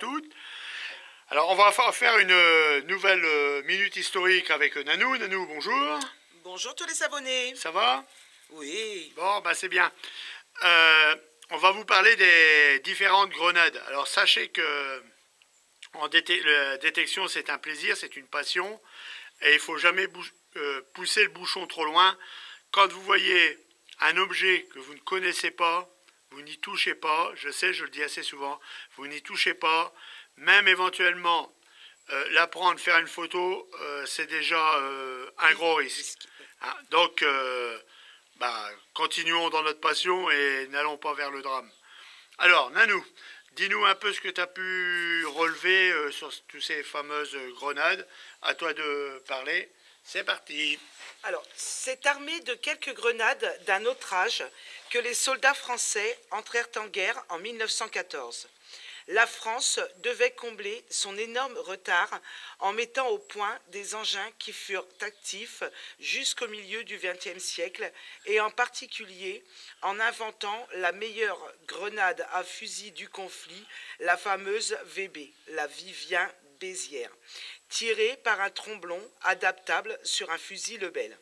toutes. Alors on va faire une euh, nouvelle euh, minute historique avec Nanou. Nanou, bonjour. Bonjour tous les abonnés. Ça va? Oui. Bon, bah c'est bien. on va vous parler des différentes grenades. Alors sachez que en la détection c'est un plaisir, c'est une passion. Et il faut jamais pousser le bouchon trop loin. Quand vous voyez un objet que vous ne connaissez pas, vous n'y touchez pas, je sais, je le dis assez souvent, vous n'y touchez pas, même éventuellement euh, la prendre, faire une photo, euh, c'est déjà euh, un gros risque. Hein, donc, bah, continuons dans notre passion et n'allons pas vers le drame. Alors, Nanou, dis-nous un peu ce que tu as pu relever sur toutes ces fameuses grenades. À toi de parler. C'est parti. Alors, c'est armé de quelques grenades d'un autre âge que les soldats français entrèrent en guerre en 1914. La France devait combler son énorme retard en mettant au point des engins qui furent actifs jusqu'au milieu du XXe siècle et en particulier en inventant la meilleure grenade à fusil du conflit, la fameuse VB, la Vivien Bézière, tirée par un tromblon adaptable sur un fusil Lebel.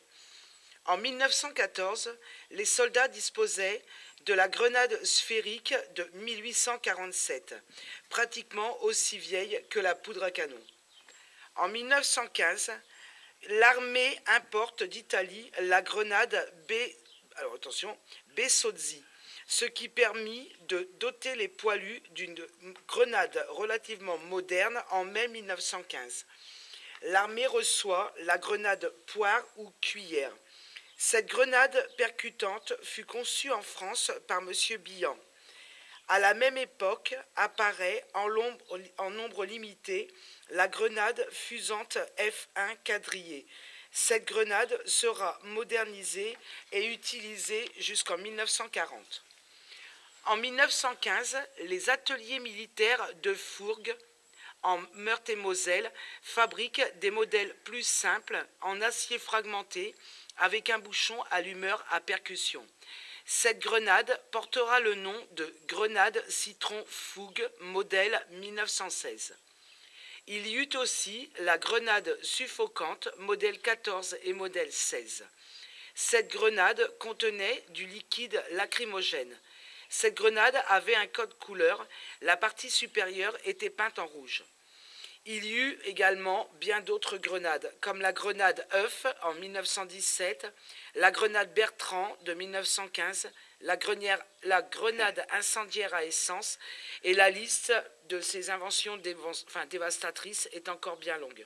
En 1914, les soldats disposaient de la grenade sphérique de 1847, pratiquement aussi vieille que la poudre à canon. En 1915, l'armée importe d'Italie la grenade B, alors attention, Bessozzi, ce qui permit de doter les poilus d'une grenade relativement moderne en mai 1915. L'armée reçoit la grenade poire ou cuillère. Cette grenade percutante fut conçue en France par M. Billan. À la même époque apparaît en, nombre limité la grenade fusante F1 quadrillé. Cette grenade sera modernisée et utilisée jusqu'en 1940. En 1915, les ateliers militaires de Fourgues en Meurthe-et-Moselle fabriquent des modèles plus simples en acier fragmenté avec un bouchon allumeur à percussion. Cette grenade portera le nom de grenade citron fougue modèle 1916. Il y eut aussi la grenade suffocante modèle 14 et modèle 16. Cette grenade contenait du liquide lacrymogène. Cette grenade avait un code couleur, la partie supérieure était peinte en rouge. Il y eut également bien d'autres grenades, comme la grenade œuf en 1917, la grenade Bertrand de 1915, la, la grenade incendiaire à essence, et la liste de ces inventions dévastatrices est encore bien longue.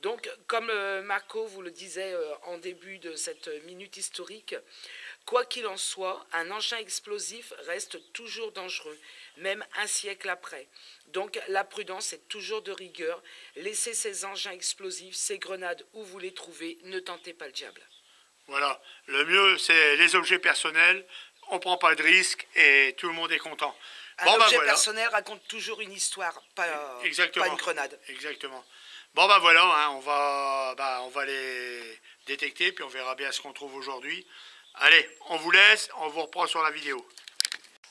Donc, comme euh, Marco vous le disait euh, en début de cette minute historique, quoi qu'il en soit, un engin explosif reste toujours dangereux, même un siècle après. Donc, la prudence est toujours de rigueur. Laissez ces engins explosifs, ces grenades où vous les trouvez, ne tentez pas le diable. Voilà, le mieux, c'est les objets personnels. On ne prend pas de risques et tout le monde est content. Un bah, objet personnel raconte toujours une histoire, pas, pas une grenade. Exactement. Bon ben voilà, hein, on, va, bah, on va les détecter, puis on verra bien ce qu'on trouve aujourd'hui. Allez, on vous laisse, on vous reprend sur la vidéo.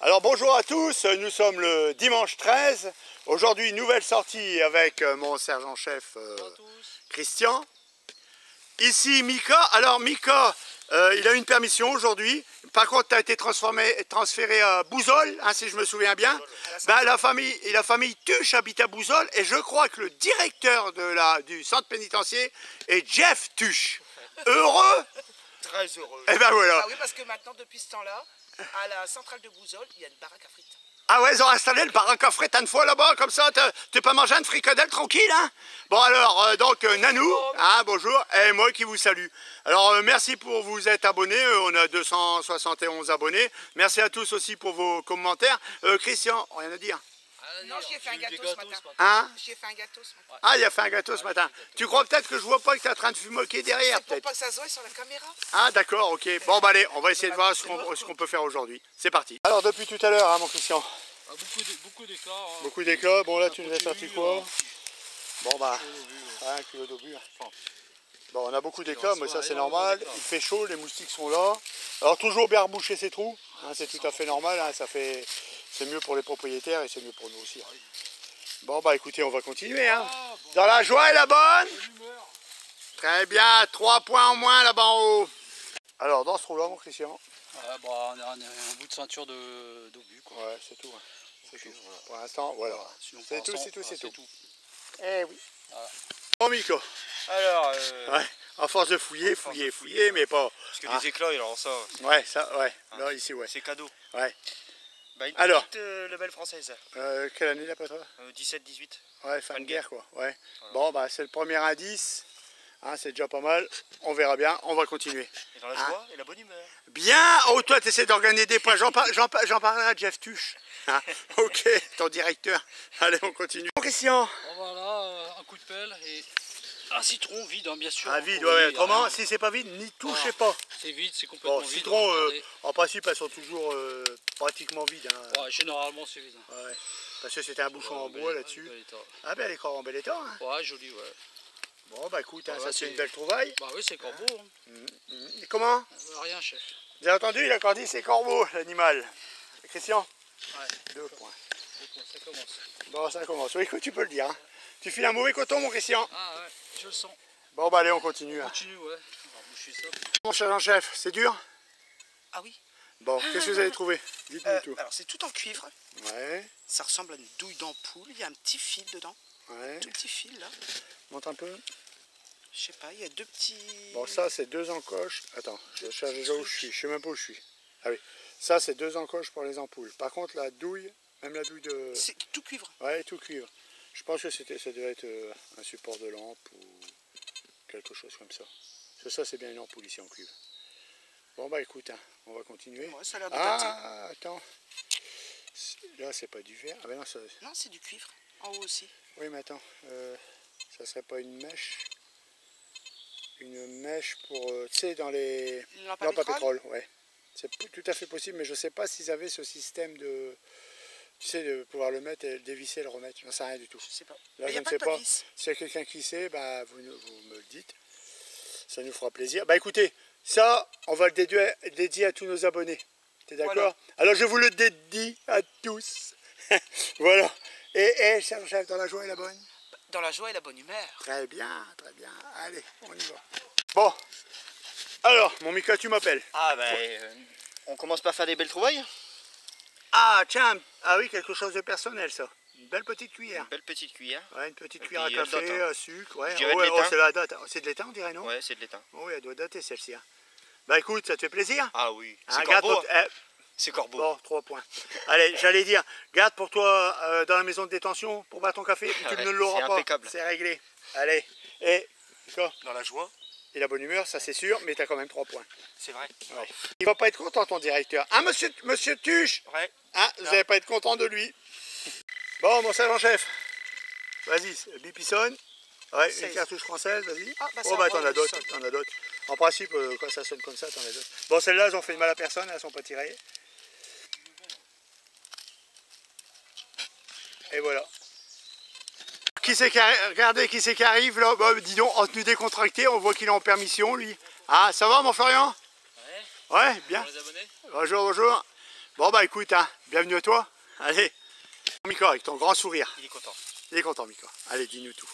Alors bonjour à tous, nous sommes le dimanche 13. Aujourd'hui, nouvelle sortie avec euh, mon sergent-chef euh, Christian. Ici Mika. Alors Mika, euh, il a une permission aujourd'hui. Par contre, tu as été transformé, transféré à Bouzol, hein, si je me souviens bien. Ben, la, famille, et la famille Tuche habite à Bouzol et je crois que le directeur de la, du centre pénitentiaire est Jeff Tuche. Heureux Très heureux. Et eh ben voilà. Ah oui, parce que maintenant, depuis ce temps-là, à la centrale de Bouzol, il y a une baraque à frites. Ah ouais, ils ont installé le baraque à frites une fois là-bas, comme ça, tu peux manger une fricadelle tranquille, hein? Bon alors, euh, donc, euh, Nanou, hein, bonjour, et moi qui vous salue. Alors, euh, merci pour vous être abonnés, on a 271 abonnés. Merci à tous aussi pour vos commentaires. Christian, rien à dire non, j'ai fait un gâteau ce matin. Hein? J'ai fait un gâteau ce matin. Ah, il a fait un gâteau ce matin. Tu crois peut-être que je vois pas que tu es en train de fumoquer derrière C'est pour pas que ça se voit sur la caméra. Ah, d'accord, ok. Bon, bah allez, on va essayer de voir ce qu'on peut faire aujourd'hui. C'est parti. Alors, depuis tout à l'heure, hein, mon Christian ah, Beaucoup d'éclats. Hein. Beaucoup d'éclats. Bon, là, tu nous as sorti quoi? Hein. Bon, bah, un kilo d'obus. Bon, on a beaucoup d'éclats, mais ça c'est normal. Il fait chaud, les moustiques sont là. Alors toujours bien reboucher ses trous, c'est tout à fait normal, ça fait C'est mieux pour les propriétaires et c'est mieux pour nous aussi. hein. Bon, bah écoutez, on va continuer. Hein. Ah, Dans la joie et la bonne. Très bien, trois points en moins là-bas en haut. Alors, dans ce trou-là, mon Christian Ouais, bon, on a un, un bout de ceinture de- d'obus, quoi. Ouais, c'est tout. hein. C'est Ok, tout. voilà. Pour l'instant, voilà. C'est tout, c'est tout, voilà, c'est tout. Eh oui. Voilà. Bon, Miko, Alors, euh, ouais. à force de fouiller, force fouiller, de fouiller, mais pas. parce que Ah. les éclats, alors ça, Ouais, ça, ouais. Ah. Là, ici, ouais. c'est cadeau. Ouais. Bah, une Alors. petite euh, label française, Euh, quelle année d'après toi? Euh, 17-18. Ouais, fin de de guerre, quoi. Ouais. Voilà. Bon, bah, c'est le premier indice. Hein, c'est déjà pas mal. On verra bien. On va continuer. Et dans la Ah. joie et la bonne humeur. Bien Oh, toi, tu essaies d'organiser des points. J'en par- j'en par- j'en parlerai à Jeff Tuche. Hein, ok, ton directeur. Allez, on continue. Bon, Christian Bon, voilà, euh, un coup de pelle et un citron vide, hein, bien sûr. Ah, hein, vide, oui, ouais. Autrement, si c'est pas vide, n'y touchez pas. C'est vide, c'est complètement Bon, vide. citron, hein, euh, en principe, elles sont toujours euh, pratiquement vides. hein. Ouais, généralement, c'est vide. hein. Ouais. Parce que c'était un bouchon en bois là-dessus. Ah, ben, elle est en bel état. Ouais, joli, ouais. Bon, bah écoute, ça c'est une belle trouvaille. Bah oui, c'est corbeau. Mhm. Et comment Rien, chef. Vous avez entendu, il a encore dit c'est corbeau, l'animal. Christian Ouais. Deux points. Donc, ça commence. Bon, ça commence. Oui, écoute, tu peux le dire. Tu files un mauvais coton, mon Christian. Ah ouais, je le sens. Bon, bah allez, on continue. hein. Continue, ouais. On va boucher ça. Mon cher chef, c'est dur? Ah oui Bon, qu'est-ce que vous avez trouvé? Dites-nous Euh, tout. Alors, c'est tout en cuivre. Ouais, Ça ressemble à une douille d'ampoule. Il y a un petit fil dedans. ouais. Tout petit fil, là. Monte un peu. Je sais pas, il y a deux petits... Bon, ça, c'est deux encoches. Attends, je cherche déjà où je suis. Je sais même pas où je suis. Ah oui. Ça, c'est deux encoches pour les ampoules. Par contre, la douille, même la douille de. C'est tout cuivre. Ouais, tout cuivre. Je pense que c'était, ça devait être euh, un support de lampe ou quelque chose comme ça. Parce que ça, c'est bien une ampoule ici en cuivre. Bon, bah écoute, hein, on va continuer. Ouais, ça a l'air de. Ah, attends. Là, c'est pas du verre. Ah, ben non, ça. Non, c'est du cuivre. En haut aussi. Oui, mais attends. euh, ça serait pas une mèche? Une mèche pour. euh, tu sais, dans les. Lampes à pétrole? ouais. C'est tout à fait possible, mais je sais pas s'ils avaient ce système de. Tu sais, de pouvoir le mettre et le dévisser et le remettre. J'en sais rien du tout. Je sais pas. Là, Mais je ne pas sais de pas. S'il y a quelqu'un qui sait, bah, vous, vous me le dites. Ça nous fera plaisir. Bah écoutez, ça, on va le dédier, dédier à tous nos abonnés. T'es d'accord? Voilà. Alors je vous le dédie à tous. voilà. Et, et, cher chef, dans la joie et la bonne? Dans la joie et la bonne humeur. Très bien, très bien. Allez, on y va. Bon. Alors, mon Mika, tu m'appelles. Ah ben, euh, on commence par faire des belles trouvailles? Ah, tiens. Ah oui, quelque chose de personnel, ça. Une belle petite cuillère. Une belle petite cuillère. Ouais, une petite Et cuillère à café, date, hein. à sucre. Ouais, Je oh, c'est la date. C'est de l'étain, on dirait, non? Ouais, c'est de l'étain. Oh Oui, elle doit dater celle-ci. hein. Bah écoute, ça te fait plaisir? Ah oui, Hein, c'est garde corbeau. pour- eh, C'est corbeau. Bon, trois points. Allez, j'allais dire, garde pour toi euh, dans la maison de détention pour boire ton café, tu Ouais, ne l'auras pas. C'est réglé. Allez, et quoi Dans la joie, Et la bonne humeur, ça c'est sûr, mais t'as quand même trois points. c'est vrai. Ouais. Il va pas être content ton directeur. Hein, monsieur, monsieur Tuche Ouais. Hein, vous n'allez pas être content de lui. Bon, mon sergent-chef. Vas-y, bipissonne. Ouais, une 16. cartouche française, vas-y. Ah, bah, oh bah t'en as d'autres, t'en as d'autres. En principe, euh, quand ça sonne comme ça, t'en as d'autres. Bon, celles-là, elles ont fait de mal à personne, elles sont pas tirées. Et voilà. Qui c'est qui Regardez qui c'est qui arrive là. Bah, dis donc, en tenue décontractée, on voit qu'il est en permission lui. Ah, ça va mon Florian? Ouais. Ouais, bien. Pour les abonnés? Bonjour, bonjour. Bon bah écoute, hein, bienvenue à toi. Allez. Miko, avec ton grand sourire. Il est content. Il est content, Miko. Allez, dis-nous tout.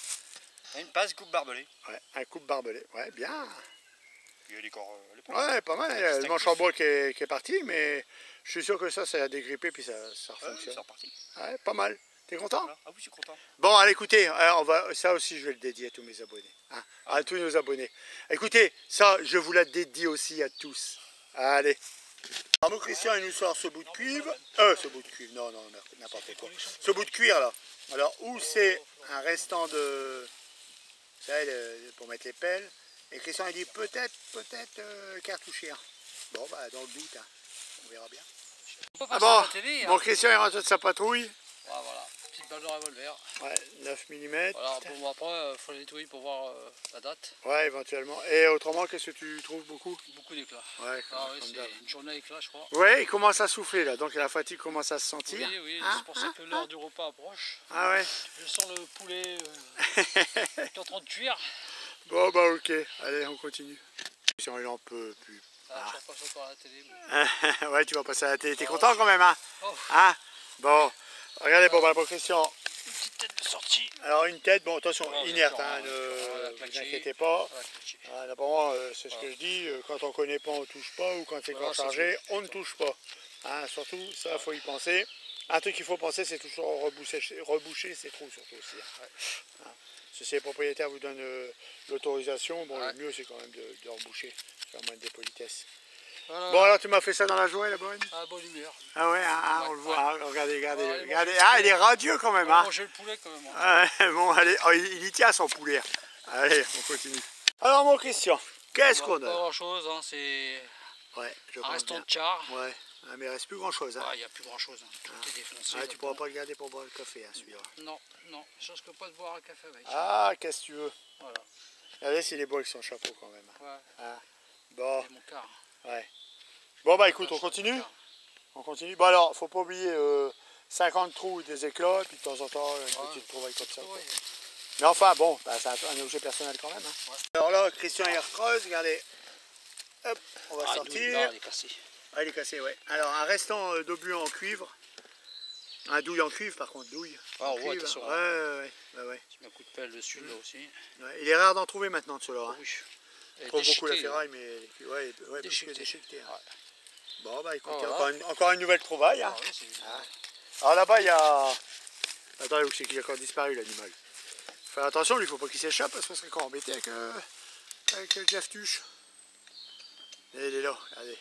Une passe coupe barbelée. Ouais, un coupe barbelé. Ouais, bien. Il y a des corps euh. Ouais, pas mal. Il y a le manche en bois qui est, qui est parti, mais je suis sûr que ça, ça a dégrippé puis ça, ça Ouais, fonctionne. c'est reparti. Ouais, pas mal. T'es content Voilà. Ah oui, je suis content. Bon, allez, écoutez, alors, on va, ça aussi, je vais le dédier à tous mes abonnés. hein, à tous nos abonnés. Écoutez, ça, je vous la dédie aussi à tous. Allez. Arnaud Christian, il nous sort ce bout de cuivre. Euh, ce bout de cuivre, non, non, n'importe quoi. Ce bout de cuir, là. Alors, où c'est un restant de. Vous savez, le- pour mettre les pelles. Et Christian, il dit peut-être, peut-être euh, cartouchière. Bon, bah, dans le doute, hein. on verra bien. Ah bon, hein. bon, Christian, il rentre de sa patrouille. Voilà. De revolver. Ouais, 9 mm. Voilà, bon, après, il faut les nettoyer pour voir euh, la date. Ouais, éventuellement. Et autrement, qu'est-ce que tu trouves beaucoup? Beaucoup d'éclats. Ouais, Ah c'est une journée à éclats, je crois. Ouais, il commence à souffler là, donc la fatigue commence à se sentir. Oui, oui, Hein, c'est pour ça que l'heure du repas approche. Ah ouais Je sens le poulet euh, qui est en train de cuire. Bon bah ok, allez on continue. Si on en peut plus. Ah, Je repasse encore à la télé. mais- ouais, tu vas passer à la télé, t'es content quand même, hein? Oh. Hein? Bon, regardez, bon, bah, bon, Christian. Une petite tête de sortie. Alors, une tête, bon, attention, inerte, hein, ne vous inquiétez pas. Ah, D'abord, euh, c'est ce que je dis, euh, quand on connaît pas, on touche pas, ou quand c'est corps chargé, on ne touche pas. Hein, surtout, ça, faut y penser. Un truc qu'il faut penser, c'est toujours reboucher, reboucher ses trous, surtout aussi. hein. Si les propriétaires vous donnent euh, l'autorisation, bon, Ouais. le mieux, c'est quand même de, de reboucher, faire moins de dépolitesse. Voilà. Bon, alors, tu m'as fait ça dans la joie, la bonne Ah, bonne humeur. Ah ouais, hein, hein, on le voit, regardez, regardez, Ouais, regardez. Ah, il est radieux quand On même, va hein. manger le poulet quand même. hein. Ah bon, allez, oh, il, y tient son poulet. Allez, on continue. Alors, mon Christian, qu'est-ce qu'on Pas a grand chose, hein, c'est Ouais, je bien. de char. Ouais, ah, mais il reste plus grand chose. Hein. Il n'y a plus grand chose. Tout est défoncé. Ah, tu là-dedans. pourras pas le garder pour boire le café, hein, celui-là. Non, non, je risque pas de boire un café avec. Ah, qu'est-ce que tu veux Voilà, Regardez s'il est beau avec son chapeau quand même. ouais, Ah. Bon, mon. Ouais. Bon, bah écoute, on continue. On continue. Bon, alors, faut pas oublier euh, 50 trous, des éclats, puis de temps en temps, une Ouais. petite trouvaille comme ça. quoi. Ouais. Mais enfin, bon, bah, c'est un, un objet personnel quand même. hein. Ouais. Alors là, Christian, il recreuse, regardez. Hop, on va Ah, sortir. non, elle est cassée. Ah, il est cassé, ouais. Alors, un restant euh, d'obus en cuivre. Un douille en cuivre, par contre, douille. Ah, voit, cuivre. sur ouais, ouais, ouais, ouais, ouais. Un coup de pelle dessus là aussi. Ouais, Il est rare d'en trouver maintenant de ceux-là. Ah Hein. Est Trop beaucoup la ferraille, mais ouais, ouais, Déchiquetée. déchiquetée, hein. Ouais. Bon, bah écoutez, Ah, voilà. encore, une, encore une nouvelle trouvaille. hein. Ah Ah. Alors là-bas, il y a. Attendez, où c'est qu'il a encore disparu l'animal? Faire attention, lui, il faut pas qu'il s'échappe parce qu'on serait encore embêté avec, euh, avec euh, Jeff Tuche. Et il est là, regardez.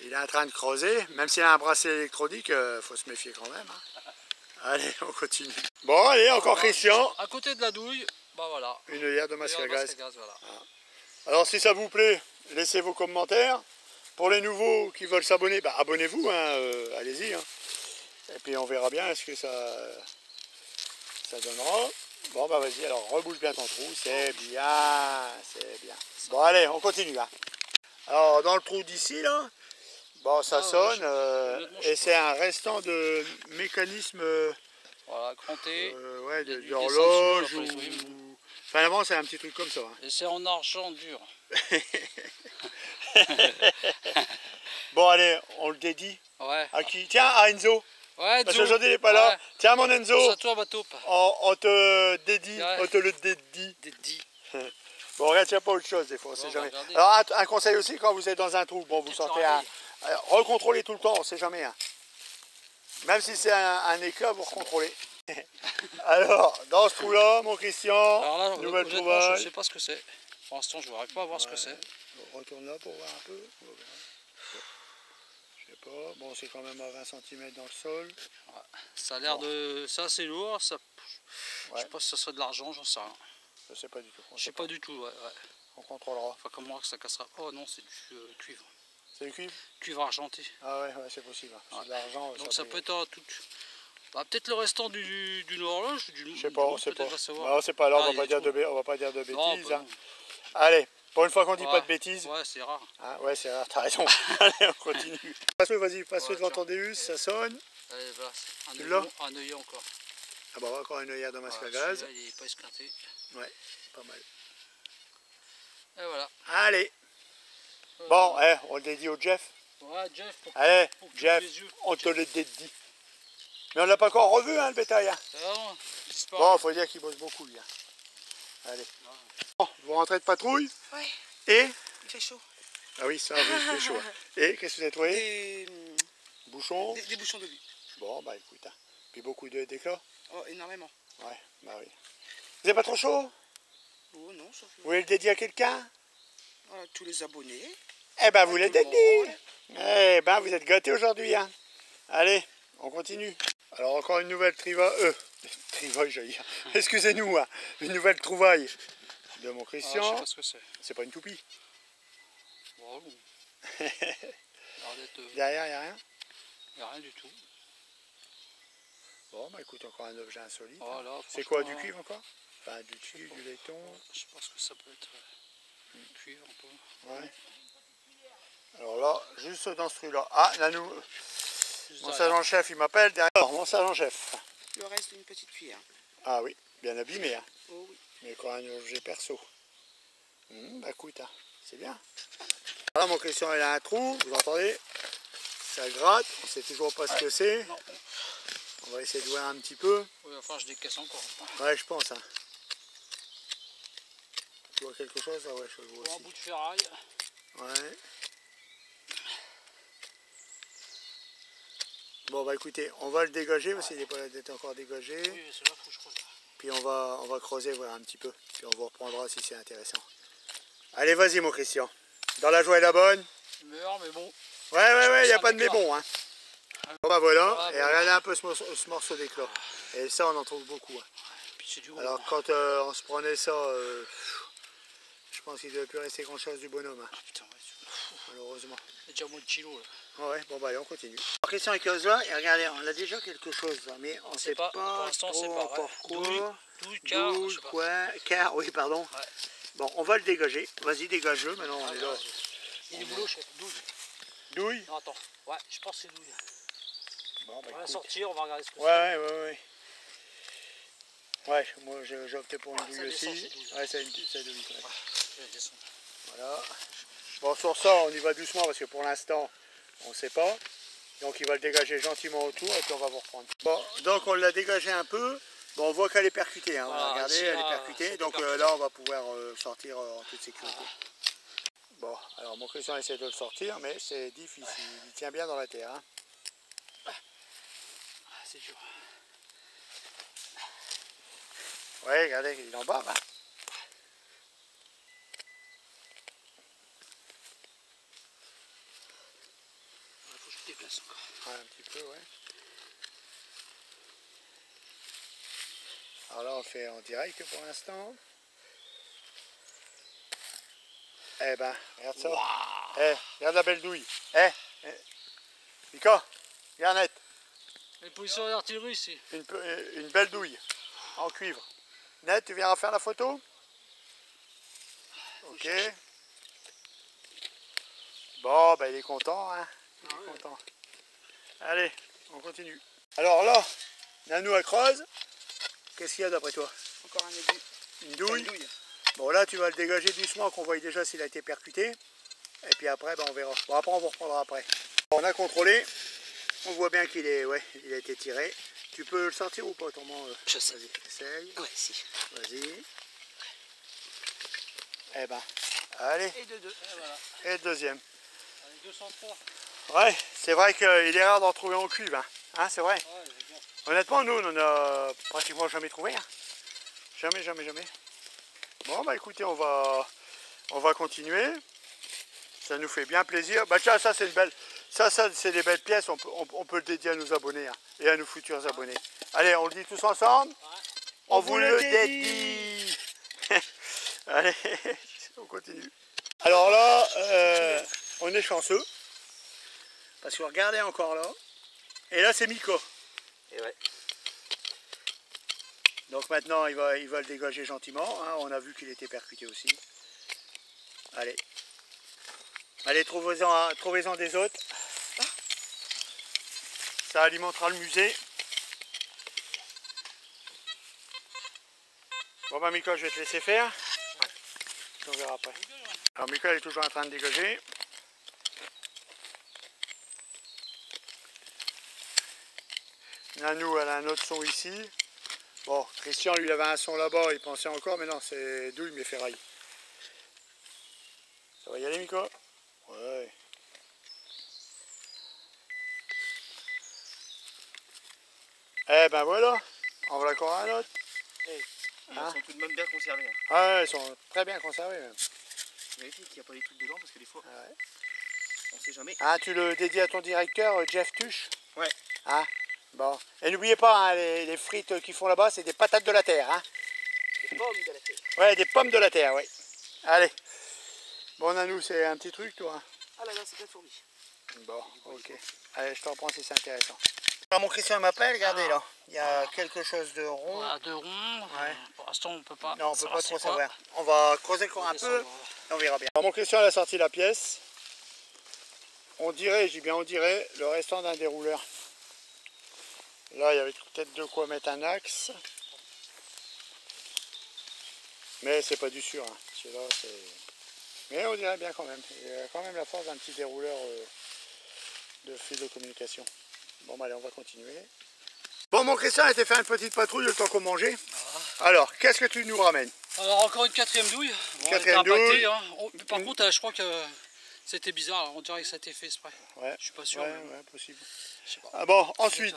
Il est en train de creuser, même s'il a un bracelet électronique, il faut se méfier quand même. hein. Allez, on continue. Bon, allez, encore Christian. À côté de la douille, bah voilà. Une œillère de masque à gaz. Alors si ça vous plaît, laissez vos commentaires. Pour les nouveaux qui veulent s'abonner, bah, abonnez-vous, hein, euh, allez-y. hein. Et puis on verra bien ce que ça, ça donnera. Bon bah vas-y, alors rebouche bien ton trou, c'est bien, c'est bien. Bon allez, on continue. hein. Alors dans le trou d'ici là, bon ça Ah, sonne euh, et c'est un restant de mécanisme euh, Voilà, cranté. euh, ouais, de- d'horloge descente sur ou... Enfin avant c'est un petit truc comme ça. hein. Et c'est en argent dur. Bon allez, on le dédie. Ouais. À qui? Tiens, à Enzo. Ouais, Parce qu'aujourd'hui il n'est pas là. Tiens mon Enzo, Pense à toi, ma taupe. on, on te dédie, Ouais. on te le dédie. Des dix. Bon regarde, tiens pas autre chose des fois, on sait jamais. regardez. Alors un, un conseil aussi, quand vous êtes dans un trou, bon vous sortez un... recontrôlez tout le temps, on sait jamais. hein. Même si c'est un, un éclat, vous recontrôlez. Alors, dans ce trou-là, mon Christian, Alors là, nouvelle honnêtement, je ne trouvaille. sais pas ce que c'est. Pour l'instant, je n'arrive pas à voir ce que c'est. Retourne là pour voir un peu. Voir. Je sais pas, bon c'est quand même à 20 cm dans le sol. Ça a l'air de. C'est assez lourd. Ça... Je Ouais. sais pas si ça serait de l'argent, j'en sais rien. Je sais pas du tout. Je sais sait pas du tout, ouais. ouais. on contrôlera. Enfin, comment que ça cassera. Oh non, c'est du euh, cuivre. C'est du cuivre? Cuivre argenté. Ah ouais, ouais c'est possible. C'est de l'argent. Donc ça peut- peut être un tout. Bah, peut-être le restant du, d'une horloge. Du, Je sais pas, on sait pas. peut-être à savoir. Bah, on sait pas là, on Ah, va pas dire de on va pas dire de Non, bêtises. bah hein. Allez, pour une fois qu'on dit Ouais. pas de bêtises. Ouais, c'est rare. Hein, ouais, c'est rare, t'as raison. Allez, on continue. Passe-le, vas-y, passe-le Ouais, devant ton Deus, ça sonne. Allez, voilà. Un œil, un encore. Ah bah encore une œillère de masque à Voilà, gaz. il est pas esquinté. Pas mal. Et voilà. Allez. Euh, Bon, eh, on le dédie au Jeff. Ouais, Jeff, pour, Allez, pour Jeff, on te le dédie. Mais on l'a pas encore revu, hein, le bétail. hein. Ah non, il. Bon, faut dire qu'il bosse beaucoup, lui. hein. Allez. Bon, vous rentrez de patrouille Ouais, et... il fait chaud. Ah oui, ça, oui, c'est chaud. hein. Et qu'est-ce que vous avez trouvé? Des, hum, Bouchon des, des bouchons de vie. Bon, bah écoute. hein. Puis beaucoup de d'éclats Oh, énormément. Ouais, bah oui. Vous n'avez pas trop chaud? Oh non, sauf Vous voulez le dédier à quelqu'un? Euh, tous les abonnés. Eh ben, vous À le tout le dédiez Eh ben, vous êtes gâtés aujourd'hui, hein Allez, on continue. Alors, encore une nouvelle triva... Euh. Excusez-nous, hein. Une nouvelle trouvaille de mon Ah, je sais Christian. pas ce que c'est. C'est pas une toupie. Euh, Derrière, il n'y a rien? il y a rien du tout. Bon, bah écoute, encore un objet insolite. Oh, là, C'est quoi, du cuivre encore? Enfin, du cuivre, du laiton? Je ce que ça peut être. euh, Du cuivre un peu. Ouais. Alors là, juste dans ce truc-là. Ah, là, nous, Juste mon sergent-chef, il m'appelle. Derrière, Alors, mon sergent-chef. Le reste d'une petite cuillère. Ah oui, bien abîmé, hein. Oh oui. Mais encore un objet perso. Hum, bah écoute, hein, c'est bien. Là, mon Christian, il a un trou, vous entendez Ça gratte, on sait toujours pas ce que c'est. On va essayer de voir un petit peu. Oui, enfin, je décaisse encore. Ouais, je pense. Hein. Tu vois quelque chose? Ah ouais, je vois un bout de ferraille. Ouais. Bon bah écoutez, on va le dégager parce qu'il n'est pas d'être encore dégagé. Oui, là, faut que je creuse. Puis on va, on va creuser voir un petit peu. Puis on vous reprendra si c'est intéressant. Allez, vas-y mon Christian. Dans la joie et la bonne. Meurs, mais bon. Ouais, ouais, ouais, il n'y a pas de mais bon. Hein. Bon bah voilà, Ah, et bon. regardez un peu ce morceau, ce morceau d'éclat. Et ça, on en trouve beaucoup. hein. Puis du. Alors quand euh, on se prenait ça, euh, je pense qu'il ne devait plus rester grand chose du bonhomme, hein, Ah, putain, ouais, c'est- malheureusement. il y a déjà moins de kilos là. Ah ouais, bon bah allez, on continue. Christian et là, et regardez, on a déjà quelque chose là, mais on ne sait pas, pas, pour l'instant, sait pas, encore quoi. Douille, quoi, quart, oui, pardon. Ouais. Bon, on va le dégager. Vas-y, dégage-le, maintenant on Ah, est là. Il des boulots, chef. Douille. Douille Non, attends. Ouais, je pense que c'est douille. Bon, bah, On va la sortir, on va regarder ce que Ouais, ouais, ouais, ouais. Ouais, moi j'ai opté pour une ça douille aussi. c'est. Ouais, c'est une c'est douille. c'est. Voilà. Bon, sur ça, on y va doucement parce que pour l'instant, on ne sait pas. Donc, il va le dégager gentiment autour et puis on va vous reprendre. Bon, donc on l'a dégagé un peu. Bon, on voit qu'elle est percutée. Hein. Voilà, Regardez, elle est percutée. Donc euh, là, on va pouvoir euh, sortir euh, en toute sécurité. Bon, alors mon Christian essaie de le sortir, mais c'est difficile. Il tient bien dans la terre. hein. Ah, c'est dur. Ouais, regardez, il en bas. Hein. Il Ouais, un petit peu, ouais. Alors là, on fait en direct pour l'instant. Eh ben, regarde ça. Eh, regarde la belle douille. Eh, eh. Mika, regarde net. Les positions d'artillerie ici. Une, pe- une belle douille en cuivre. Net, tu viens faire la photo? Ok. Bon, ben il est content, hein. Il est content. Allez, on continue. Alors là, Nanou à creuse. Qu'est-ce qu'il y a d'après toi Encore un aigu. Une douille Bon là, tu vas le dégager doucement, qu'on voit déjà s'il a été percuté. Et puis après, ben, on verra. Bon, après, on vous reprendra après. On a contrôlé. On voit bien qu'il est, ouais, il a été tiré. Tu peux le sortir ou pas, autrement euh, Je sais. Vas-y, essaye. Ouais, si. Vas-y. Eh ben, allez. Et de deux. Et voilà. Et deuxième. Allez, 203. Ouais, c'est vrai qu'il est rare d'en trouver en cuve. Hein, Hein, c'est vrai. Ouais, c'est bien. Honnêtement, nous, on en a pratiquement jamais trouvé. hein. Jamais, jamais, jamais. Bon, bah écoutez, on va, on va continuer. Ça nous fait bien plaisir. Bah tiens, ça c'est une belle, ça, ça c'est des belles pièces. On peut, on, on peut le dédier à nos abonnés hein, et à nos futurs abonnés. Allez, on le dit tous ensemble. On, vous le dédie. Allez, on continue. Alors là, euh, on est chanceux. Parce que regardez encore là. Et là, c'est Miko. Et ouais. Donc maintenant, il va, il va le dégager gentiment. hein. On a vu qu'il était percuté aussi. Allez. Allez, trouvez-en trouvez des autres. Ça alimentera le musée. Bon bah Mika, je vais te laisser faire. On verra après. Alors Mika, elle est toujours en train de dégager. Nanou, elle a un autre son ici. Bon, Christian, lui, il avait un son là-bas, il pensait encore, mais non, c'est douille, mais ferraille. Ça va y aller, Miko Ouais. Eh ben voilà, en voilà encore un autre. Ils Hein? sont tout de même bien conservés. hein. Ah ouais, ils sont très bien conservés même. Vérifiez qu'il n'y a pas des trucs dedans parce que des fois, Ah ouais. on sait jamais. Ah, tu le dédies à ton directeur, euh, Jeff Tuche? Ouais. Ah, bon. Et n'oubliez pas, hein, les, les frites qu'ils font là-bas, c'est des patates de la terre. Hein. Des pommes de la terre. Ouais, des pommes de la terre, oui. Allez. Bon, Nanou, c'est un petit truc, toi. hein. Ah là là, c'est plein de fourmis. Bon, ok. Allez, je t'en prends si c'est intéressant. Alors, mon Christian m'appelle, regardez là. Il y a quelque chose de rond. Voilà, deux ronds. Ouais. Pour l'instant, on peut pas. Non, on peut savoir pas trop savoir. On va creuser encore un peu, et on verra bien. Alors, mon Christian, elle a sorti la pièce. On dirait, j'ai bien on dirait, le restant d'un dérouleur. Là, il y avait peut-être de quoi mettre un axe. Mais c'est pas du sûr. Hein. Celui-là, c'est... Mais on dirait bien quand même. Il y a quand même la force d'un petit dérouleur euh, de fil de communication. Bon, bah, allez, on va continuer. Bon, mon Christian a été faire une petite patrouille le temps qu'on mangeait. Ah. Alors, qu'est-ce que tu nous ramènes? Alors encore une quatrième douille. Bon, Quatrième douille. hein. Oh, mais par contre, euh, je crois que c'était bizarre. On dirait que ça a été fait exprès. Ouais. Je suis pas sûr. Ouais, mais ouais, possible. pas. Ah bon, ensuite,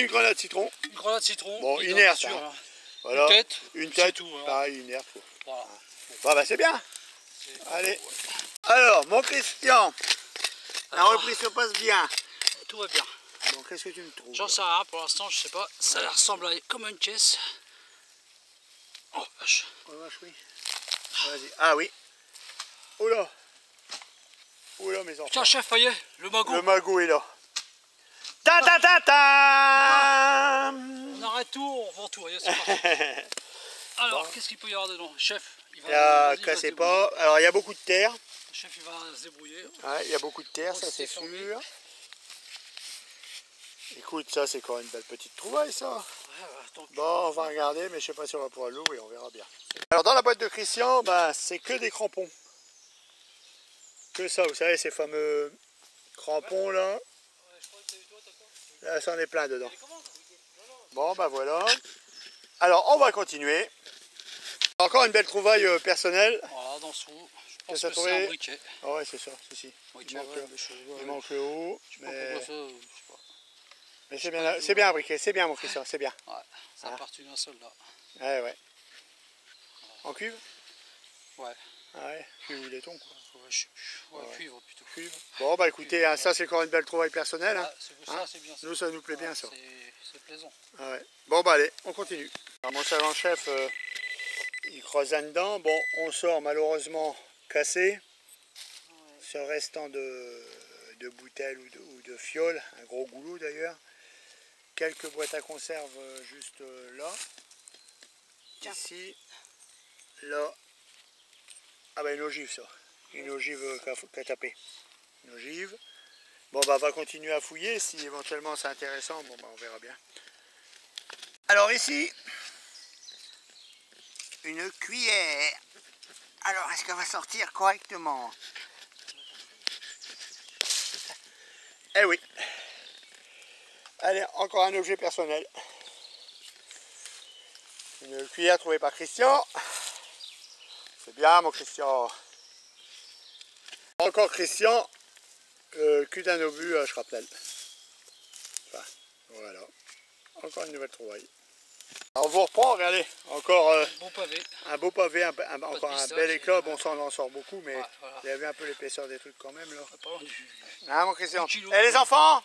une grenade citron. Une grenade citron. Bon, inerte, sûr, hein. hein. Voilà. Une tête. Une tête, tout, voilà. pareil, inerte. quoi. Voilà. Bah, bah c'est bien. Allez. Alors, mon Christian, la Alors. reprise se passe bien. Tout va bien. Bon, qu'est-ce que tu me trouves J'en sais rien pour l'instant, je sais pas. Ça ressemble à comme une caisse. Oh vache. Oh, vache, oui. Vas-y. Ah oui. Oula. Oula, mes enfants. Tiens chef, voyez, le magot. Le magot est là. Ta ta ta ta On arrête tout, on vend tout, voyez, c'est parti. Alors, qu'est-ce qu'il peut y avoir dedans? Chef, il va, a, va se cassez pas. Alors, il y a beaucoup de terre. Le chef, il va se débrouiller. Ouais, il y a beaucoup de terre, ça c'est sûr. Écoute, ça c'est quand même une belle petite trouvaille ça. Ouais. Bon, on va regarder, mais je sais pas si on va pouvoir l'ouvrir, on verra bien. Alors dans la boîte de Christian, bah, c'est que des crampons. Que ça, vous savez, ces fameux crampons là. Ouais, je crois que c'est toi, Là, c'en est plein dedans. Bon, bah voilà. Alors, on va continuer. Encore une belle trouvaille euh, personnelle. Voilà, dans ce trou. Je pense ça que c'est un briquet. Ah ouais, c'est ça, si. Briquet, Il manque, ouais, Il manque le haut. je sais pas Mais, pourquoi ça, je sais pas. mais c'est bien, c'est bien un briquet, c'est bien mon Christian, c'est bien. Ouais, ça Ah. appartient d'un soldat. Ouais, ouais. En cuve? Ouais. Ah ouais, cuve ou laiton quoi. Ouais, je- ouais, Ouais. cuivre plutôt. Bon, bah écoutez, hein, ça c'est encore une belle trouvaille personnelle. hein. Ah, ça, Hein c'est bien. Nous, ça nous plaît bien ça. c'est- plaisant. Ah ouais. Bon, bah allez, on continue. Alors, mon sergent-chef, euh, il creuse là-dedans. Bon, on sort malheureusement cassé. Ce restant de, de bouteilles ou de, ou de fioles, un gros goulot d'ailleurs. Quelques boîtes à conserve euh, juste euh, là. Ici, là. Ah bah une ogive ça. Une ogive euh, qu'a tapé. Une ogive. Bon bah on va continuer à fouiller. Si éventuellement c'est intéressant, bon bah on verra bien. Alors ici, une cuillère. Alors est-ce qu'elle va sortir correctement? Eh oui. Allez, encore un objet personnel. Une cuillère trouvée par Christian. C'est bien mon Christian. Encore Christian. Le cul d'un obus à Shrapnel. Enfin, voilà. Encore une nouvelle trouvaille. Alors, on vous reprend, regardez. Encore euh, pavé. un beau pavé, un- un- encore un bel éclat. Bon, ça on en sort beaucoup, mais Ouais, voilà. il y avait un peu l'épaisseur des trucs quand même là. Pas loin du- Hein, mon Christian kilo. Et les enfants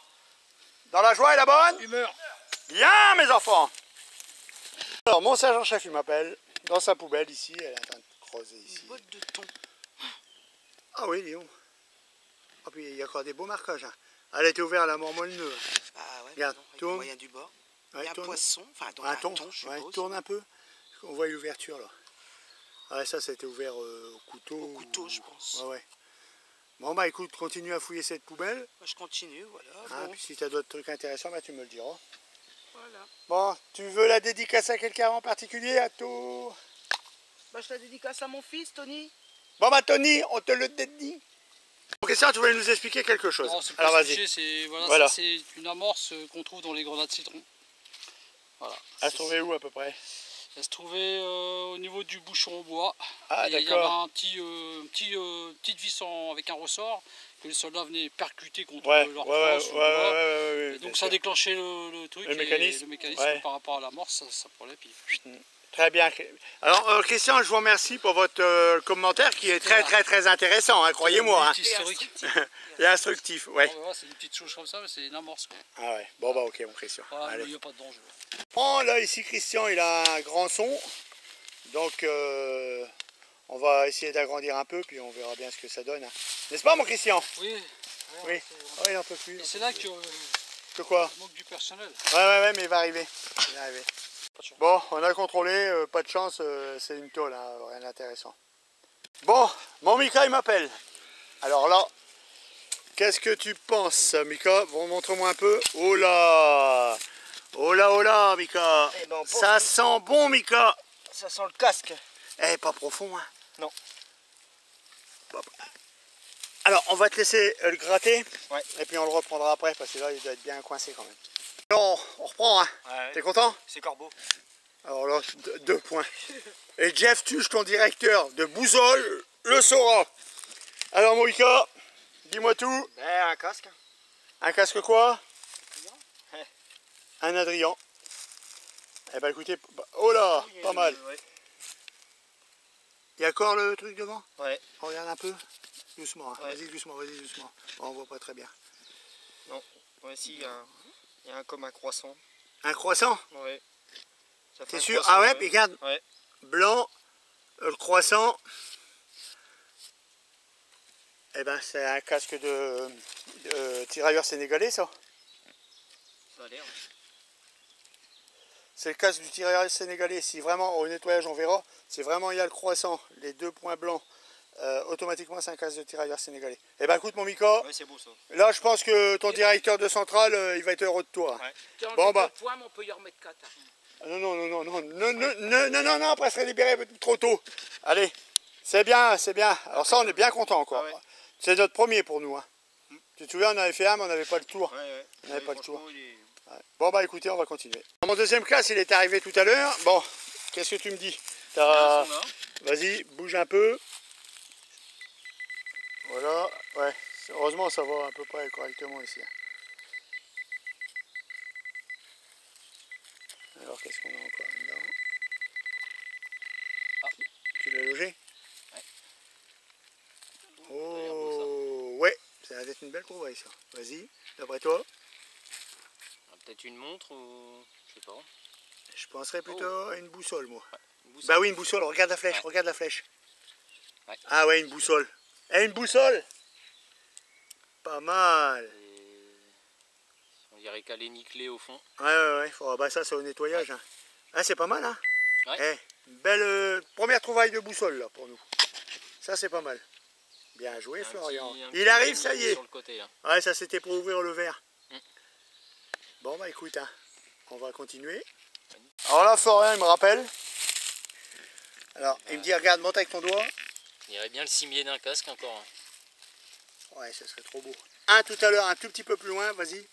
Dans la joie et la bonne Humeur. Bien, mes enfants Alors, mon sergent-chef, il m'appelle dans sa poubelle ici. Elle est en train de ici. Une botte de thon. Ah oui, Léon. Ah, puis il y a encore des beaux marquages. hein. Elle a été ouverte à la mort molineux. Ah ouais, Regarde, non, tourne. moyen du bord. Ouais, Et un tourne. poisson, enfin donc Un un thon, thon, je ouais, suppose. tourne un peu. On voit l'ouverture là. Ah, ça, ça a été ouvert euh, au couteau. Au couteau, ou- je pense. Ouais, ouais. Bon, bah écoute, continue à fouiller cette poubelle. Je continue, voilà. bon, puis si tu as d'autres trucs intéressants, bah, tu me le diras. voilà. Bon, tu veux la dédicace à quelqu'un en particulier, à tout Bah, je la dédicace à mon fils, Tony. Bon, bah Tony, on te le dédie. Ok, Christian, tu voulais nous expliquer quelque chose. Non, Alors, vas-y. c'est voilà, une amorce euh, qu'on trouve dans les grenades citron. Voilà. Elle se trouvait où à peu près? Elle se trouvait euh, au niveau du bouchon en bois. Ah, Et il y avait d'accord. un petit, euh, petit, euh, petite vis en- avec un ressort que les soldats venaient percuter contre Ouais, leur ouais, ouais, le bois. donc ça sûr. déclenchait le, le truc. Le et mécanisme, le mécanisme ouais. par rapport à l'amorce, ça, ça prenait. Puis... Très bien. Alors, euh, Christian, je vous remercie pour votre euh, commentaire qui est très, très, très intéressant, hein, croyez-moi. hein. Et instructif, ouais. Ah, ouais, ouais, c'est une petite chose comme ça, mais c'est une amorce. Quoi. Ah ouais, bon bah ok, mon Christian. Allez. il n'y a pas de danger. Bon, là, ici, Christian, il a un grand son. Donc, euh, on va essayer d'agrandir un peu, puis on verra bien ce que ça donne. hein. N'est-ce pas, mon Christian? Oui. Oui. c'est- Oh, il en peut plus. Et c'est là que Que quoi? manque du personnel. Ouais, ouais, ouais, mais il va arriver. Il va arriver. Bon, on a contrôlé, euh, pas de chance, euh, c'est une tôle, hein, rien d'intéressant. Bon, mon Mika, il m'appelle. Alors là, qu'est-ce que tu penses, Mika? Bon, montre-moi un peu. Oh là Oh là, oh là, Mika Eh ben, Ça sent bon, Mika Ça sent le casque. Eh, pas profond, hein Non. Alors, on va te laisser euh, le gratter. Ouais. Et puis on le reprendra après, parce que là, il doit être bien coincé quand même. Alors, on reprend, hein. Ouais, T'es content? C'est corbeau. Alors là, deux, points. Et Jeff Tuche, ton directeur de Bouzol, le saura. Alors, Moïka, dis-moi tout. Ben, un casque. Un casque quoi? Un Adrien. Eh ben écoutez, oh là, pas mal. Ouais. Il y a encore le truc devant? Ouais. Regarde un peu. Doucement, hein. Ouais. vas-y doucement, vas-y doucement. Bon, on voit pas très bien. Y, a un- il y a un comme un croissant. Un croissant? Fait T'es sûr? croissant, Ah ouais, puis regarde. Ouais. Blanc, euh, le croissant. Eh ben c'est un casque de, de tirailleur sénégalais ça. Ça a l'air. C'est le casque du tirailleur sénégalais. Si vraiment au nettoyage on verra, c'est vraiment il y a le croissant, les deux points blancs. Euh, automatiquement c'est un casque de tirailleur sénégalais. Eh ben écoute mon Mika, Ouais, c'est beau ça. là je pense que ton directeur de centrale euh, il va être heureux de toi. Ouais. Tu as Bon, bah. deux points, mais on peut y remettre quatre. Ah, Non, non, non, non, non, non, non, non, non, non, non, après libérée peut-être trop tôt. Allez, c'est bien, c'est bien. Alors ça, on est bien content, quoi. Ah ouais. C'est notre premier pour nous. Hein. Tu te souviens, on avait fait un, mais on n'avait pas le tour. Ouais, ouais. On n'avait pas le est- Ouais. Bon, bah écoutez, on va continuer. Mon deuxième classe, il est arrivé tout à l'heure. Bon, qu'est-ce que tu me dis Vas-y, bouge un peu. Voilà, ouais. Heureusement, ça va à peu près correctement ici. Alors, qu'est-ce qu'on a encore dedans Ah. Tu l'as logé? Ouais. Oh, ouais, ça va être une belle trouvaille ça. Vas-y, d'après toi? Ah, Peut-être une montre ou. Je sais pas. Je penserais plutôt à une boussole, moi. Une boussole. Bah oui, une boussole, regarde la flèche, Ouais. regarde la flèche. Ouais. Ah ouais, une boussole. Eh, une boussole Pas mal. Et On dirait qu'elle est nickelée au fond. Ouais, ouais, ouais. Faut- bah ça, c'est au nettoyage. hein. Ah, c'est pas mal, hein Ouais. Eh, belle euh, première trouvaille de boussole, là, pour nous. Ça, c'est pas mal. Bien joué, Un Florian. petit- Il arrive, ça y est. Sur le côté là. Ouais, ça, c'était pour ouvrir le verre. Mm. Bon, bah écoute, hein, on va continuer. Alors là, Florian, il me rappelle. Alors, il me dit, regarde, monte avec ton doigt. Il y aurait bien le cimier d'un casque encore. hein. Ouais, ça serait trop beau. Un tout à l'heure, un tout petit peu plus loin, vas-y.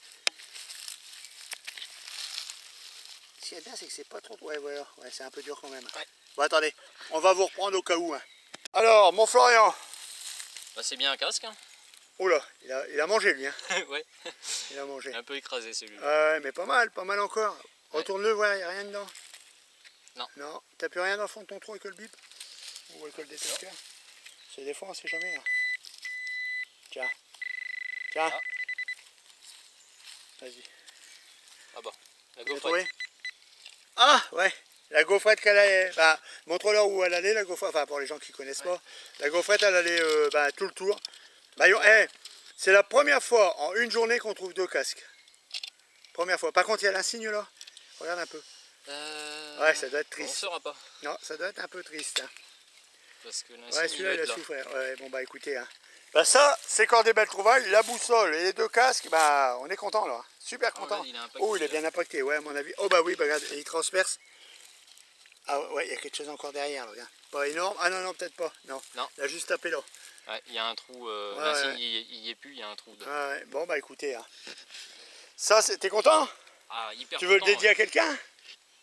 Ce qui est bien, c'est que c'est pas trop. Ouais, voilà. Ouais, c'est un peu dur quand même. Ouais. Bon, attendez, on va vous reprendre au cas où. hein. Alors, mon Florian. Bah, c'est bien un casque. Hein. Oh là, il a, il a mangé lui. Hein. ouais. Il a mangé. Un peu écrasé celui-là. Ouais, mais pas mal, pas mal encore. Retourne-le, voir, il n'y a rien dedans. Non. Non, t'as plus rien dans le fond de ton trou avec le bip? Ou avec le détecteur? C'est des fois, on sait jamais. hein. Tiens. Tiens. Ah. Vas-y. Ah bah. La gaufrette. Ah, ouais. La gaufrette qu'elle allait. Bah, montre-leur où elle allait, la gaufrette. Enfin, pour les gens qui connaissent pas. La gaufrette, elle allait euh, bah, tout le tour. Bah, eh, c'est la première fois en une journée qu'on trouve deux casques. Première fois. Par contre, il y a l'insigne là. Regarde un peu. Euh, Ouais, ça doit être On triste. saura pas. Non, ça doit être un peu triste. hein. Parce que Ouais, celui-là, il a là. souffert. Ouais, bon, bah écoutez. Hein. Bah, ça, c'est quand des belles trouvailles. La boussole et les deux casques, bah, on est content là. Super Oh, content. ouais, il a impacté, Oh, il est là. bien impacté, ouais, à mon avis. Oh, bah oui, bah, regarde, il transperce. Ah, ouais, il y a quelque chose encore derrière, là, regarde. Pas énorme. Ah, non, non, peut-être pas. Non. Non. Il a juste tapé là. Ouais, il y a un trou. Euh, Ouais, ouais. il, y- il y est plus, il y a un trou. De... Bon, bah écoutez. hein. Ça, c'est- t'es content? Ah, hyper Tu veux le dédier ouais. à quelqu'un?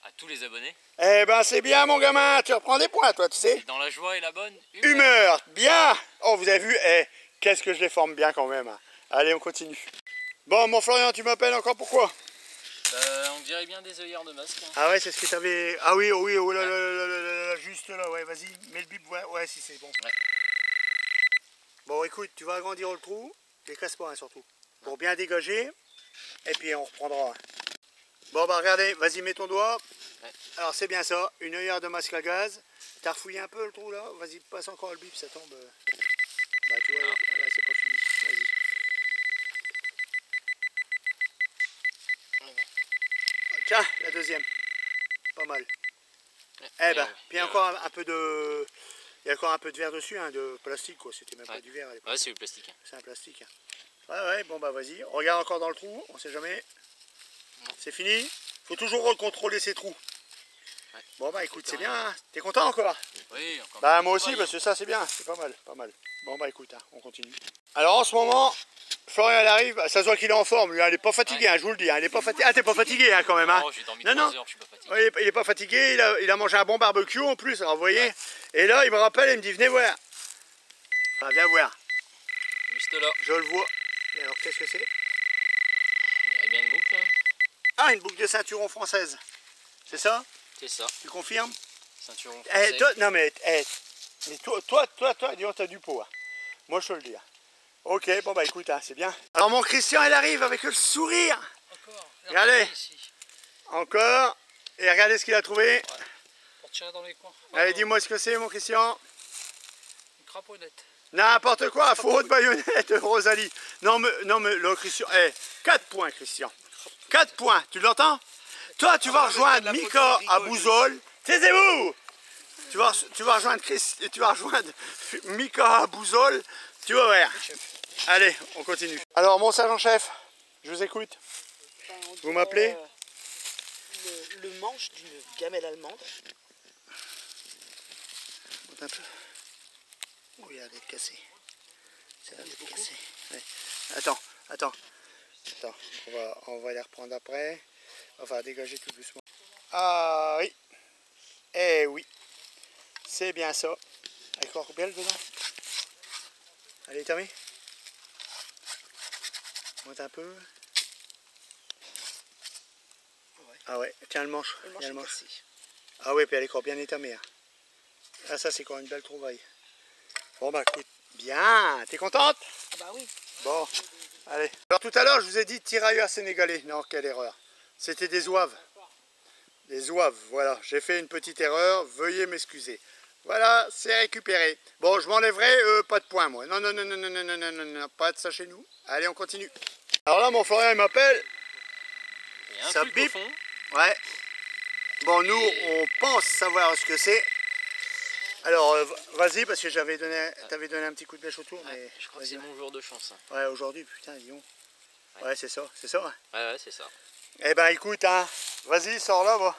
À tous les abonnés. Eh ben, c'est bien, mon gamin. Tu reprends des points, toi, tu sais. Dans la joie et la bonne Humeur, bien Oh, vous avez vu Eh, qu'est-ce que je les forme bien quand même. hein. Allez, on continue. Bon, mon Florian, tu m'appelles encore pourquoi Euh, on dirait bien des œillères de masque. hein. Ah ouais, c'est ce que t'avais... Ah oui, oh oui, oh là là là là là là là, juste là, ouais, vas-y, mets le bip, ouais, ouais, si c'est bon. Ouais. Bon, écoute, tu vas agrandir le trou, les casse pas, hein, surtout, pour bien dégager, et puis on reprendra. Bon, bah regardez, vas-y, mets ton doigt. Ouais. Alors, c'est bien ça, une œillère de masque à gaz. T'as refouillé un peu le trou, là Vas-y, passe encore le bip, ça tombe. Bah, tu vois, là, c'est pas fini, vas-y. Tiens, la deuxième. Pas mal. Ouais, Eh ben, puis il y a encore un, un peu de... Il y a encore un peu de verre dessus, hein, de plastique quoi, c'était même pas du verre à l'époque, Ouais, c'est du plastique. hein. c'est un plastique. hein. Ouais ouais, bon bah vas-y, regarde encore dans le trou, on sait jamais. C'est fini Faut toujours recontrôler ses trous. Ouais. Bon bah écoute, c'est bien, hein. t'es content encore Oui, encore Bah moi aussi, parce que ça c'est bien, c'est pas mal, pas mal. Bon bah écoute, hein, on continue. Alors en ce moment, Florian il arrive, ça se voit qu'il est en forme, lui, hein, il est pas fatigué, hein, je vous le dis, il est pas fatigué. Ah t'es pas fatigué quand même hein Non, j'ai dormi Non, 3 non. heures, je suis pas fatigué. Ouais, il, est, il est pas fatigué, il a, il a mangé un bon barbecue en plus, alors vous voyez. Et là il me rappelle, il me dit venez voir. Enfin viens voir, Juste là. je le vois. Et alors qu'est-ce que c'est Il y a bien une boucle. hein. Ah une boucle de ceinturon française. C'est ça? C'est ça. Tu confirmes? Ceinturon Eh, français. toi, non mais, eh, mais toi, toi, toi, toi, t'as du pot. hein. Moi, je te le dis. hein. Ok, bon bah écoute, hein, c'est bien. Alors mon Christian, il arrive avec le sourire. Encore. Regardez. Ici. Encore. Et regardez ce qu'il a trouvé. Pour tirer dans les coins. Allez, dis-moi ce que c'est, mon Christian. Une crapaudette. N'importe quoi, faux de baïonnette, Rosalie. Non, mais, non, mais le Christian. Eh, 4 points, Christian. 4 points, tu l'entends? Toi, tu vas Ah, rejoindre Mika à Bouzol. Taisez-vous tu vas, tu vas rejoindre Chris, tu vas rejoindre Mika à Bouzol. Tu vas voir. Allez, on continue. Alors, mon sergent-chef, je vous écoute. Vous m'appelez? euh, le, le manche d'une gamelle allemande. Monte un peu. Oh, il a l'air d'être cassé. Ça a l'air d'être cassé. Ouais. Attends, attends. Attends, on va, on va les reprendre après. Enfin, dégager tout doucement. Ah oui. Eh oui. C'est bien ça. Avec corbelle dedans. Allez, Tommy. Monte un peu. Ah ouais, tiens le manche. Le manche tiens est le manche. cassé. Ah oui, puis elle est encore bien étamée. hein. Ah ça c'est encore une belle trouvaille. Bon bah écoute, bien, t'es contente? Ah bah oui. Bon, allez. Alors tout à l'heure je vous ai dit tirailleurs sénégalais. Non, quelle erreur. C'était des zouaves. Des zouaves, voilà. J'ai fait une petite erreur, veuillez m'excuser. Voilà, c'est récupéré. Bon, je m'enlèverai euh, pas de points moi. Non, non, non, non, non, non, non, non, non, non, pas de ça chez nous. Allez, on continue. Alors là, mon Florian il m'appelle. Ça bip. Ouais. Bon, nous, on pense savoir ce que c'est. Alors, euh, vas-y, parce que j'avais donné, t'avais donné un petit coup de bêche autour, mais Ouais, je crois que c'est mon jour de chance. hein. Ouais, aujourd'hui, putain, dis donc. Ouais, c'est ça, c'est ça. hein. Ouais, ouais, c'est ça. Eh ben, écoute, hein, vas-y, sors là, va.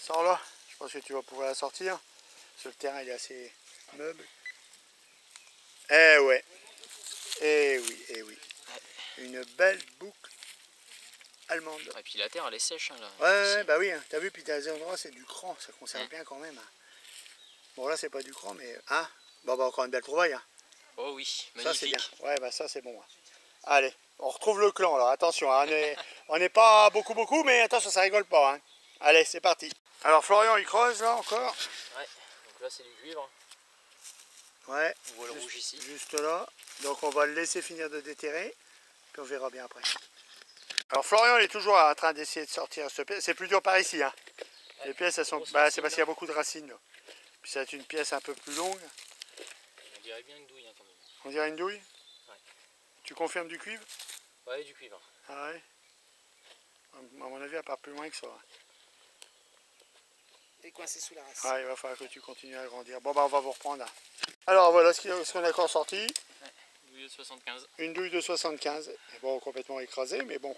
Sors là. Je pense que tu vas pouvoir la sortir. Parce que le terrain, il est assez meuble. Eh ouais. Eh oui, eh oui. Une belle boucle allemande. Et puis la terre, elle est sèche. hein, là. Ouais, ouais, ouais, bah oui, hein. t'as vu, puis t'as des endroits, c'est du cran, ça conserve bien quand même. hein. Bon, là, c'est pas du cran, mais. Hein Bon, bah, encore une belle trouvaille. hein. Oh oui, Ça, c'est magnifique. bien. Ouais, bah, ça, c'est bon. hein. Allez, on retrouve le clan, alors attention, hein, on est- on n'est pas beaucoup, beaucoup, mais attention, ça rigole pas. hein. Allez, c'est parti. Alors, Florian, il creuse là encore. Donc là, c'est du cuivre. Ouais, On voit le Juste- rouge ici. juste là. Donc, on va le laisser finir de déterrer, puis on verra bien après. Alors, Florian, il est toujours en train d'essayer de sortir ce pièce. C'est plus dur par ici. Hein. Les pièces, elles sont. Bah, c'est parce qu'il y a beaucoup de racines. là. Puis, ça va être une pièce un peu plus longue. On dirait bien une douille hein, quand même. On dirait une douille Tu confirmes du cuivre Ouais, du cuivre. Ah ouais À mon avis, elle part plus loin que ça. Elle est coincée sous la racine. Ah, il va falloir que tu continues à grandir. Bon, bah, on va vous reprendre. Alors, voilà ce qu'on a encore sorti. Douille de 75. Une douille de 75. Et bon, complètement écrasée, mais bon.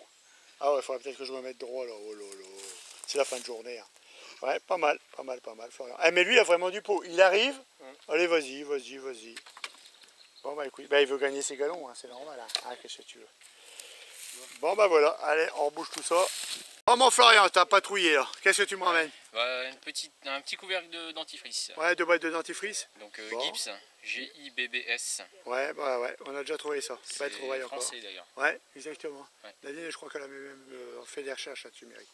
Ah ouais, il faudrait peut-être que je me mette droit là. Oh là là. C'est la fin de journée. hein. Ouais, pas mal, pas mal, pas mal, Florian. Ah, mais lui, il a vraiment du pot. Il arrive. Allez, vas-y, vas-y, vas-y. Bon, bah écoute, bah, il veut gagner ses galons, hein, c'est normal. Hein. Ah, qu'est-ce que tu veux Bon, bah voilà, allez, on bouge tout ça. Oh, mon Florian, t'as patrouillé là. Qu'est-ce que tu me ramènes? Une petite, un petit couvercle de dentifrice. Ouais, deux boîtes de dentifrice? Donc euh, Bon. Gibbs, G-I-B-B-S. Ouais, bah ouais, on a déjà trouvé ça. C'est pas encore. français d'ailleurs. Ouais, exactement. Ouais. Nadine, je crois qu'elle a même euh, fait des recherches là-dessus, Mairie.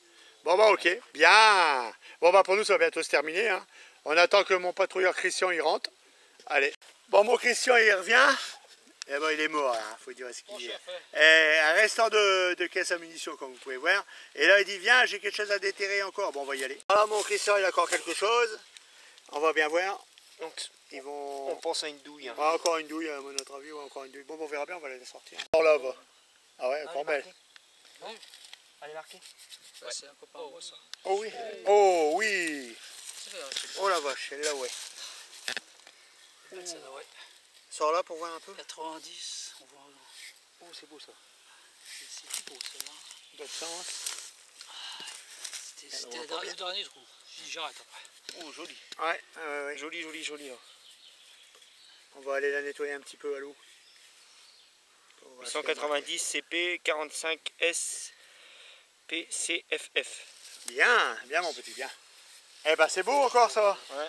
Bon, bah ok, bien. Bon, bah pour nous, ça va bientôt se terminer. hein. On attend que mon patrouilleur Christian y rentre. Allez. Bon, mon Christian, il revient. Et ben, il est mort, hein, faut dire ce qu'il est. Et un restant de, de caisse à munitions, comme vous pouvez voir. Et là, il dit, viens, j'ai quelque chose à déterrer encore. Bon, on va y aller. Ah, mon Christian, il a encore quelque chose. On va bien voir. Donc, Ils on vont... pense à une douille. hein. Ouais, encore une douille, à notre avis, ouais, encore une douille. Bon, on verra bien, on va la sortir. Alors là, va. Ah ouais, encore belle. Elle est marquée. Ouais, c'est un copain moi ça. Oh oui. Oh oui. Oh la vache, elle là, ouais. celle-là, ouais. Sors là pour voir un peu. 90, on voit. Oh, c'est beau ça. C'est beau celle-là. D'autres sens. C'était le dernier- trou. J'ai dit j'arrête après. Oh, joli. Ouais, ouais, ouais. Joli, joli, joli. hein. On va aller la nettoyer un petit peu à l'eau. 890 CP 45 S PCFF. Bien, bien mon petit, bien. Eh ben c'est beau encore ça. Ouais.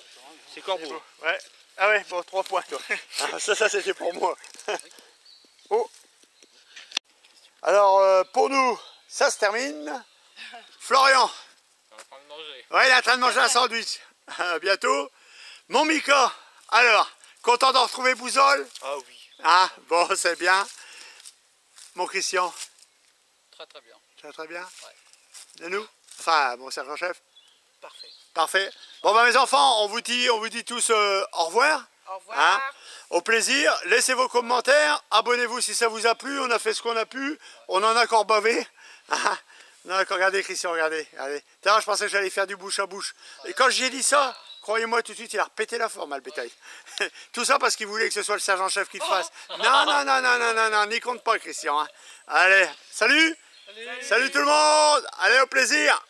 C'est corbeau. Ouais. Ah ouais, bon, trois points toi. Ah, ça, ça c'était pour moi. oh. Alors euh, pour nous, ça se termine. Florian. Ouais, il est en train de manger un sandwich. À bientôt. Mon Mika, alors, content de retrouver Bouzol? Ah oui. Ah, bon, c'est bien. Mon Christian, Très très bien. Très très bien? De nous? Enfin, mon sergent-chef. Parfait. Parfait. Bon, bah, mes enfants, on vous dit, on vous dit tous euh, au revoir. Au revoir. Hein? Au plaisir. Laissez vos commentaires. Abonnez-vous si ça vous a plu. On a fait ce qu'on a pu. On en a encore bavé. Non, regardez Christian, regardez. regardez. Je pensais que j'allais faire du bouche à bouche. Et quand j'ai dit ça, croyez-moi tout de suite, il a repété la forme, le bétail. Tout ça parce qu'il voulait que ce soit le sergent-chef qui le fasse. Non, non, non, non, non, non, non, n'y compte pas, Christian. hein. Allez, salut. Tout le monde. Allez, au plaisir